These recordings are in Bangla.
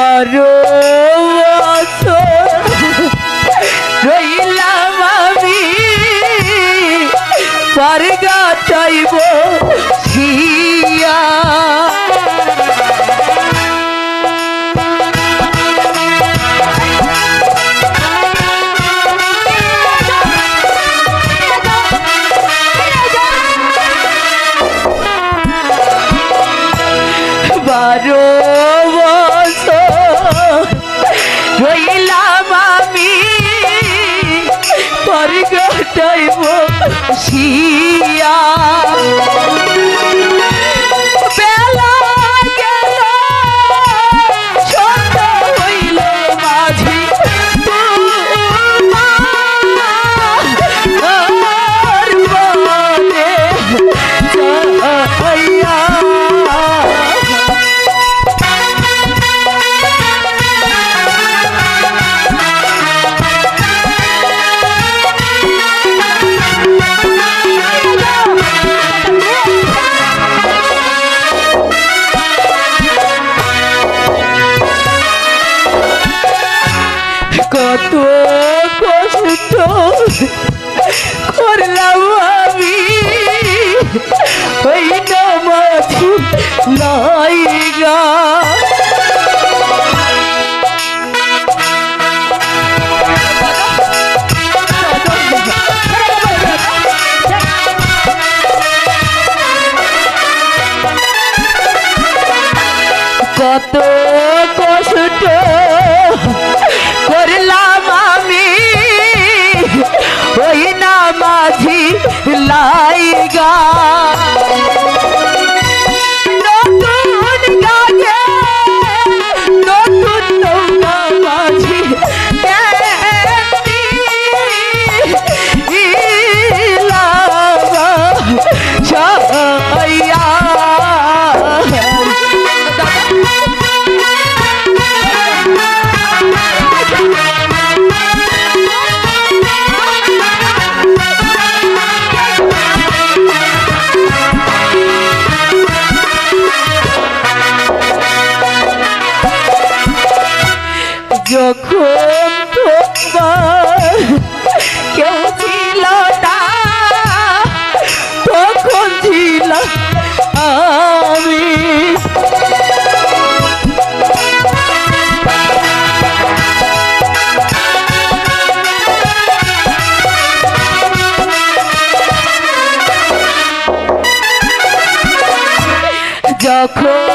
বারো বছর রইলাম আমি পারগা চাইব। চাইব শিয়া। নাইগা কত কষ্ট করলাম আমি ওই না মাঝি লাইগা কেউ ছিল না তখন ছিল আমি? যখন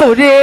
sobre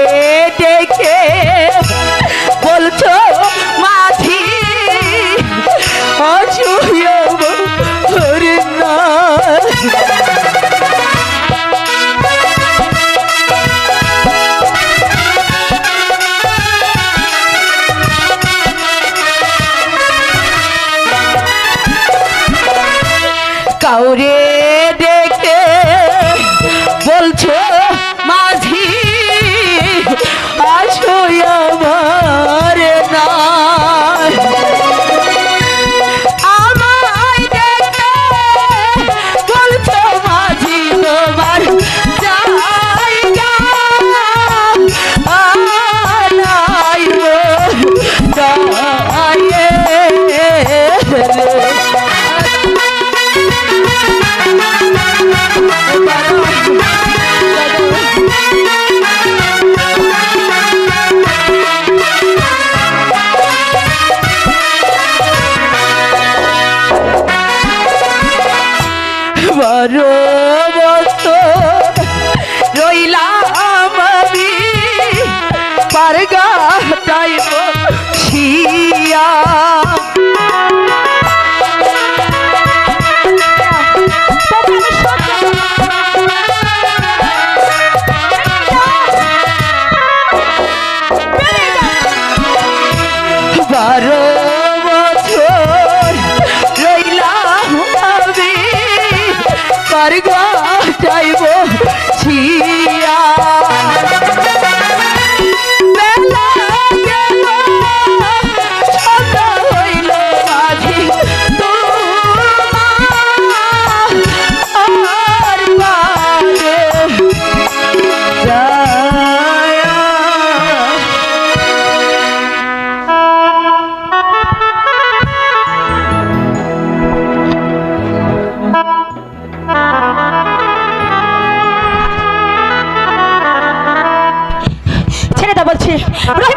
去，不是。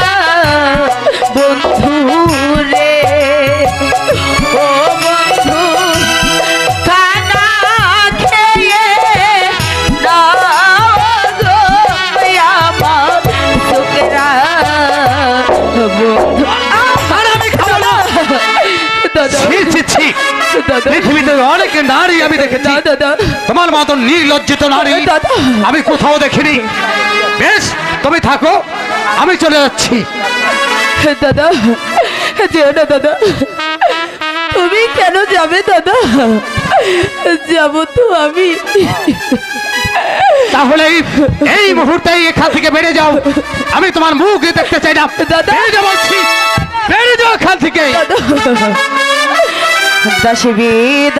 পৃথিবীতে অনেক নারী আমি দেখেছি। তোমার মতন নির্লজ্জিত নারী আমি কোথাও দেখিনি। বেশ তুমি থাকো আমি চলে যাচ্ছি। দাদা যেও না দাদা তুমি কেন যাবে দাদা? যাব তো আমি। তাহলে এই- এই মুহূর্তে এখান থেকে বেড়ে যাও। আমি তোমার মুখ দেখতে চাই না। দাদা। বেড়ে যাও বলছি বেড়ে যাও এখান থেকে। দাদা। দাসী